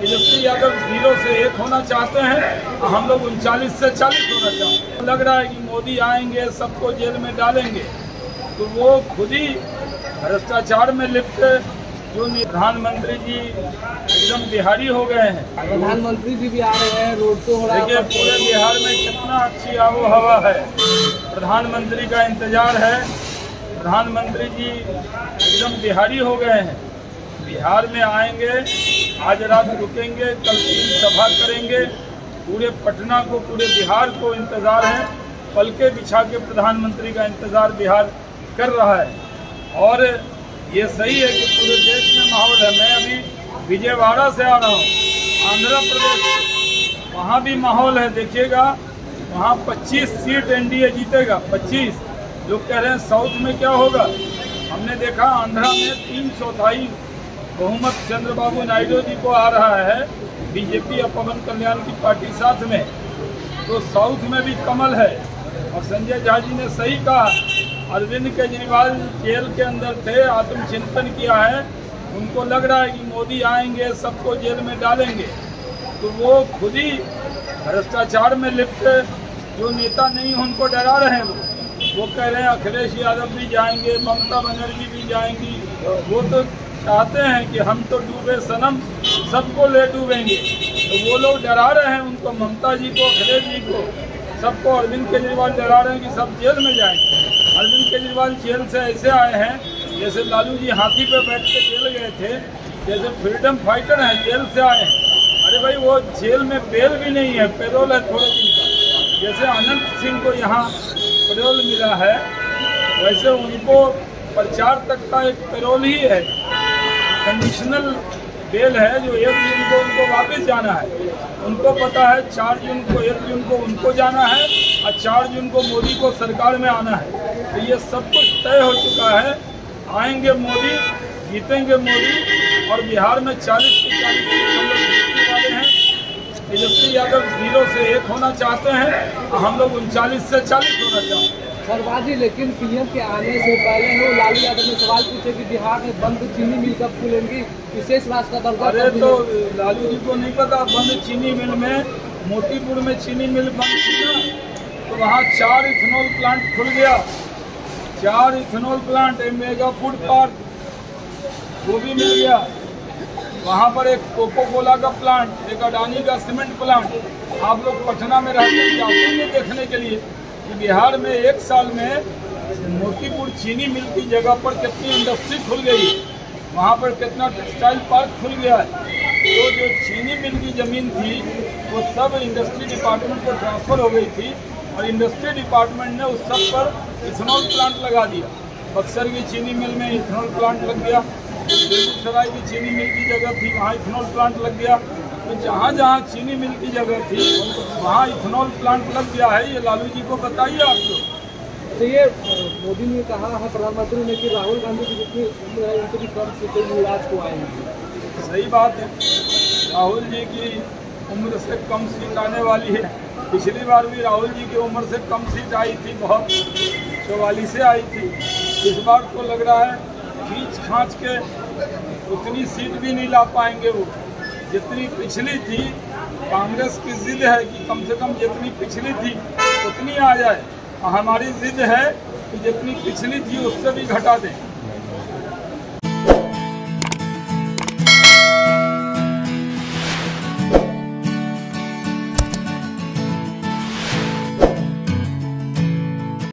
Tejashwi Yadav zero से एक होना चाहते हैं और हम लोग उनचालीस से चालीस होना चाहते हैं। लग रहा है कि मोदी आएँगे सबको जेल में डालेंगे। तो वो खुद ही भ्रष्टाचार में लिप्त जो प्रधानमंत्री जी एकदम बिहारी हो गए हैं। प्रधानमंत्री जी भी आ रहे हैं रोड शो हो रहा देखिए है पूरे बिहार में कितना अच्छी आबो हवा है। प्रधानमंत्री का इंतज़ार है। प्रधानमंत्री जी एकदम बिहारी हो गए हैं। बिहार में आएँगे, आज रात रुकेंगे, कल तीन सभा करेंगे। पूरे पटना को, पूरे बिहार को इंतज़ार है। पलके बिछा के प्रधानमंत्री का इंतज़ार बिहार कर रहा है। और ये सही है कि पूरे देश में माहौल है। मैं अभी विजयवाड़ा से आ रहा हूँ, आंध्र प्रदेश वहाँ भी माहौल है, देखिएगा। वहाँ 25 सीट एनडीए जीतेगा 25 लोग कह रहे हैं साउथ में क्या होगा? हमने देखा आंध्रा में तीन चौथाई बहुमत चंद्रबाबू नायडू जी को आ रहा है बीजेपी और पवन कल्याण की पार्टी साथ में। तो साउथ में भी कमल है। और संजय झा जी ने सही कहा, अरविंद केजरीवाल जेल के अंदर थे, आत्मचिंतन किया है। उनको लग रहा है कि मोदी आएँगे, सबको जेल में डालेंगे। तो वो खुद ही भ्रष्टाचार में लिप्त जो नेता नहीं, उनको डरा रहे हैं वो। वो कह रहे हैं, अखिलेश यादव भी जाएँगे, ममता बनर्जी भी जाएँगी। वो तो चाहते हैं कि हम तो डूबे सनम, सबको ले डूबेंगे। तो वो लोग डरा रहे हैं उनको, ममता जी को, अखिलेश जी को, सबको, अरविंद केजरीवाल डरा रहे हैं कि सब जेल में जाएँगे। अरविंद केजरीवाल जेल से ऐसे आए हैं, जैसे लालू जी हाथी पे बैठ के जेल गए थे, जैसे फ्रीडम फाइटर हैं, जेल से आए हैं। अरे भाई, वो जेल में बेल भी नहीं है, पेरोल है थोड़े दिन का। जैसे अनंत सिंह को यहाँ पेरोल मिला है, वैसे उनको प्रचार तक का एक पेरोल ही है। कंडीशनल बेल है जो एक जून को उनको वापस जाना है। उनको पता है चार जून को एक जून को उनको जाना है और चार जून को मोदी को सरकार में आना है। तो ये सब कुछ तय हो चुका है। आएँगे मोदी, जीतेंगे मोदी और बिहार में 40 से 40 सीट हम लोग जीतने वाले हैं। तेजस्वी यादव ज़ीरो से एक होना चाहते हैं और हम लोग उनचालीस से चालीस होना चाहते हैं। सरबाजी लेकिन पीएम के आने से पहले ही लालू यादव ने सवाल पूछे कि बिहार में बंद चीनी मिल कब खुलेंगी? विशेष का दर्जा अरे तो लालू जी को नहीं पता बंद चीनी मिल में मोतीपुर में चीनी मिल बंद थी ना तो वहाँ चार इथेनॉल प्लांट खुल गया। चार ethanol plant mega food park वो भी मिल गया। वहाँ पर एक कोको कोला का प्लांट एक अडानी का सीमेंट प्लांट आप लोग पटना में रहते हैं जाते हैं देखने के लिए। कि बिहार में एक साल में मोतीपुर चीनी मिल की जगह पर कितनी इंडस्ट्री खुल गई? वहाँ पर कितना टेक्सटाइल पार्क खुल गया? है तो जो चीनी मिल की ज़मीन थी, वो सब इंडस्ट्री डिपार्टमेंट को ट्रांसफ़र हो गई थी और इंडस्ट्री डिपार्टमेंट ने उस सब पर इथेनॉल प्लांट लगा दिया। बक्सर की चीनी मिल में इथेनॉल प्लांट लग गया, बेगूसराय की चीनी मिल की जगह थी, वहाँ इथेनॉल प्लांट लग गया। तो जहाँ जहाँ चीनी मिल की जगह थी वहाँ इथेनॉल प्लांट लग गया है। ये लालू जी को बताइए आप लोग। तो ये मोदी ने कहा है प्रधानमंत्री ने कि राहुल गांधी की जितनी उम्र है भी कम सीटें युवराज को आएँगी सही बात है। राहुल जी की उम्र से कम सीट आने वाली है। पिछली बार भी राहुल जी की उम्र से कम सीट आई थी बहुत चौवालीस से आई थी। इस बार तो लग रहा है खींच खाँच के उतनी सीट भी नहीं ला पाएँगे वो। जितनी पिछली थी, कांग्रेस की जिद है कि कम से कम जितनी पिछली थी, उतनी आ जाए। हमारी जिद है कि जितनी पिछली थी, उससे भी घटा दें।